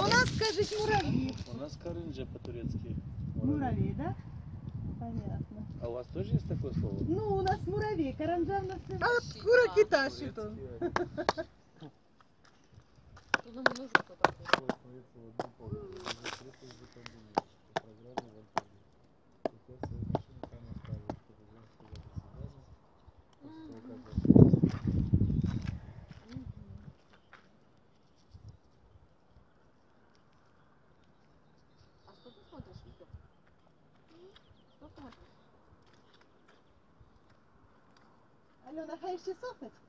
А у нас, скажіть, муравьи. У нас карынджа по-турецки. Муравей, да? Понятно. А у вас тоже есть такое слово? Ну, у нас муравей, каранджа у нас. А кура киташи тут. Турецкий, Тут не нужен кто this weekend. Look at it. Alona, how's?